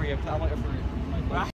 me hurry. I'm waiting for